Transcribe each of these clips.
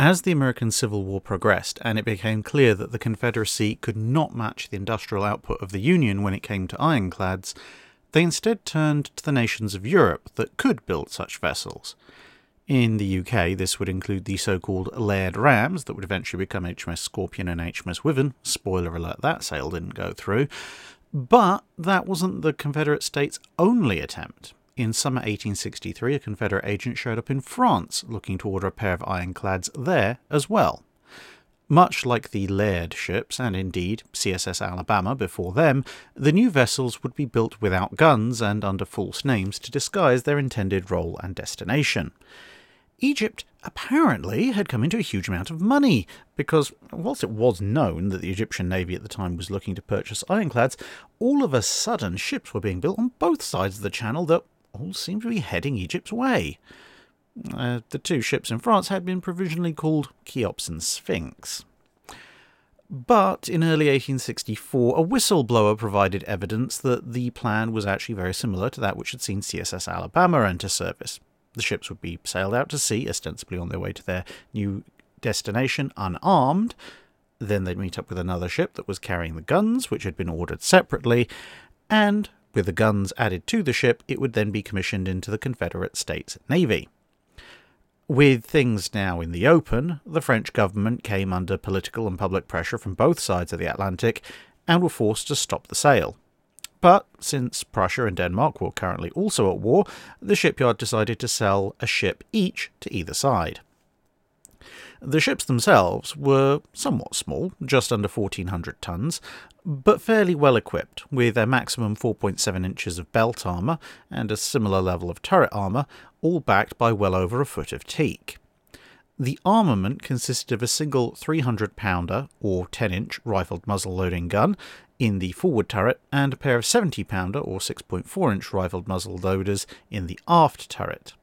As the American Civil War progressed and it became clear that the Confederacy could not match the industrial output of the Union when it came to ironclads, they instead turned to the nations of Europe that could build such vessels. In the UK, this would include the so called Laird Rams that would eventually become HMS Scorpion and HMS Wyvern. Spoiler alert, that sale didn't go through. But that wasn't the Confederate States' only attempt. In summer 1863, a Confederate agent showed up in France looking to order a pair of ironclads there as well. Much like the Laird ships, and indeed CSS Alabama before them, the new vessels would be built without guns and under false names to disguise their intended role and destination. Egypt apparently had come into a huge amount of money, because whilst it was known that the Egyptian navy at the time was looking to purchase ironclads, all of a sudden ships were being built on both sides of the channel that all seemed to be heading Egypt's way. Uh, the two ships in France had been provisionally called Cheops and Sphinx. But in early 1864, a whistleblower provided evidence that the plan was actually very similar to that which had seen CSS Alabama enter service. The ships would be sailed out to sea, ostensibly on their way to their new destination unarmed. Then they'd meet up with another ship that was carrying the guns, which had been ordered separately, and with the guns added to the ship, it would then be commissioned into the Confederate States Navy. With things now in the open, the French government came under political and public pressure from both sides of the Atlantic and were forced to stop the sale. But since Prussia and Denmark were currently also at war, the shipyard decided to sell a ship each to either side. The ships themselves were somewhat small, just under 1400 tons, but fairly well equipped, with a maximum 4.7 inches of belt armour and a similar level of turret armour, all backed by well over a foot of teak. The armament consisted of a single 300 pounder or 10 inch rifled muzzle loading gun in the forward turret and a pair of 70 pounder or 6.4 inch rifled muzzle loaders in the aft turret.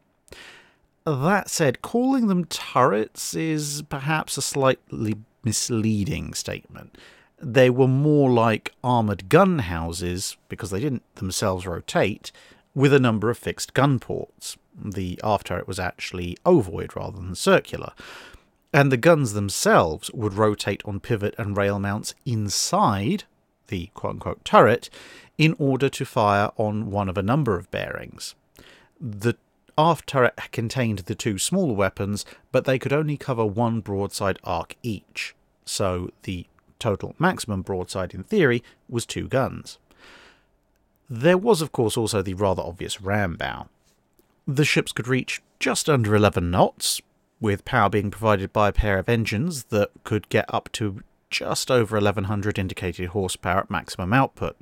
That said, calling them turrets is perhaps a slightly misleading statement. They were more like armoured gun houses because they didn't themselves rotate, with a number of fixed gun ports. The aft turret was actually ovoid rather than circular, and the guns themselves would rotate on pivot and rail mounts inside the quote unquote turret in order to fire on one of a number of bearings. The aft turret contained the two smaller weapons, but they could only cover one broadside arc each, so the total maximum broadside in theory was two guns. There was, of course, also the rather obvious ram bow. The ships could reach just under 11 knots, with power being provided by a pair of engines that could get up to just over 1100 indicated horsepower at maximum output,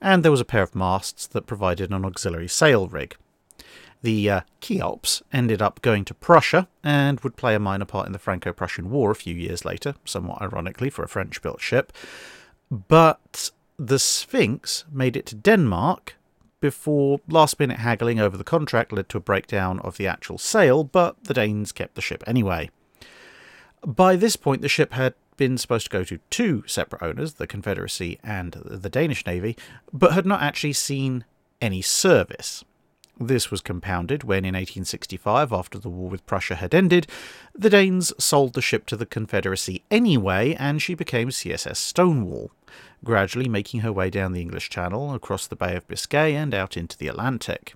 and there was a pair of masts that provided an auxiliary sail rig. The uh, Cheops ended up going to Prussia and would play a minor part in the Franco Prussian War a few years later, somewhat ironically for a French built ship. But the Sphinx made it to Denmark before last minute haggling over the contract led to a breakdown of the actual sale, but the Danes kept the ship anyway. By this point, the ship had been supposed to go to two separate owners, the Confederacy and the Danish Navy, but had not actually seen any service. This was compounded when, in 1865, after the war with Prussia had ended, the Danes sold the ship to the Confederacy anyway, and she became CSS Stonewall, gradually making her way down the English Channel, across the Bay of Biscay, and out into the Atlantic.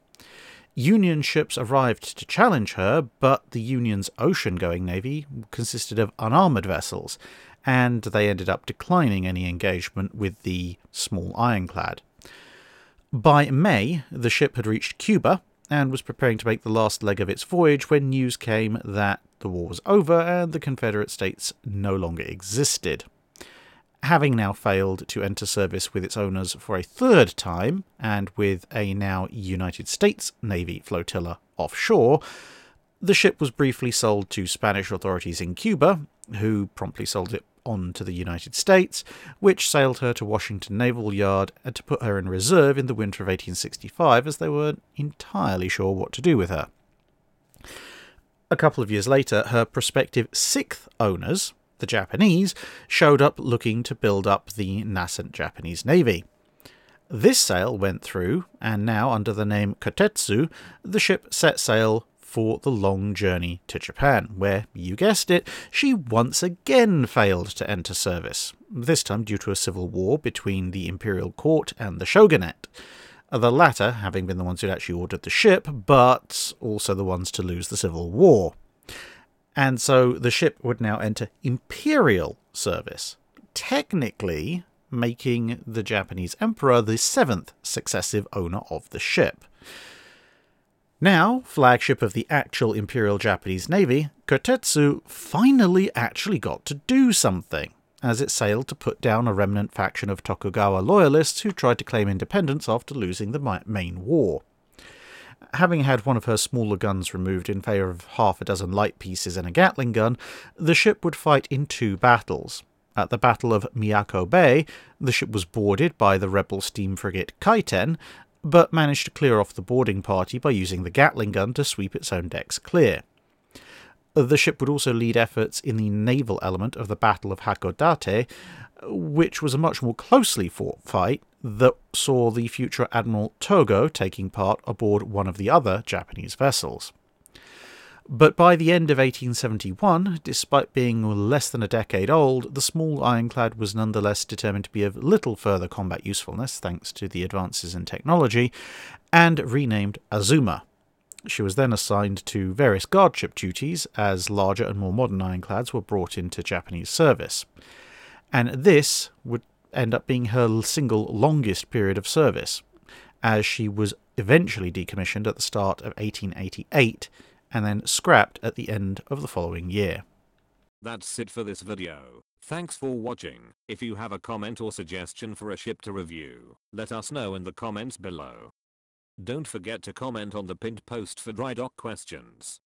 Union ships arrived to challenge her, but the Union's ocean going navy consisted of unarmoured vessels, and they ended up declining any engagement with the small ironclad. By May, the ship had reached Cuba and was preparing to make the last leg of its voyage when news came that the war was over and the Confederate States no longer existed. Having now failed to enter service with its owners for a third time, and with a now United States Navy flotilla offshore, the ship was briefly sold to Spanish authorities in Cuba, who promptly sold it on to the United States, which sailed her to Washington Naval Yard and to put her in reserve in the winter of 1865 as they weren't entirely sure what to do with her. A couple of years later, her prospective sixth owners, the Japanese, showed up looking to build up the nascent Japanese navy. This sale went through, and now, under the name Kotetsu, the ship set sail for the long journey to Japan, where, you guessed it, she once again failed to enter service, this time due to a civil war between the imperial court and the shogunate. The latter having been the ones who'd actually ordered the ship, but also the ones to lose the civil war. And so the ship would now enter imperial service. Technically, making the Japanese emperor the seventh successive owner of the ship. Now, flagship of the actual Imperial Japanese Navy, Kotetsu finally actually got to do something, as it sailed to put down a remnant faction of Tokugawa loyalists who tried to claim independence after losing the main war. Having had one of her smaller guns removed in favour of half a dozen light pieces and a Gatling gun, the ship would fight in two battles, at the Battle of Miyako Bay, the ship was boarded by the rebel steam frigate Kaiten, but managed to clear off the boarding party by using the Gatling gun to sweep its own decks clear. The ship would also lead efforts in the naval element of the Battle of Hakodate, which was a much more closely fought fight that saw the future Admiral Togo taking part aboard one of the other Japanese vessels. But by the end of 1871, despite being less than a decade old, the small ironclad was nonetheless determined to be of little further combat usefulness thanks to the advances in technology, and renamed Azuma. She was then assigned to various guardship duties as larger and more modern ironclads were brought into Japanese service. And this would end up being her single longest period of service, as she was eventually decommissioned at the start of 1888 and then scrapped at the end of the following year. That's it for this video. Thanks for watching. If you have a comment or suggestion for a ship to review, let us know in the comments below. Don't forget to comment on the pinned post for dry dock questions.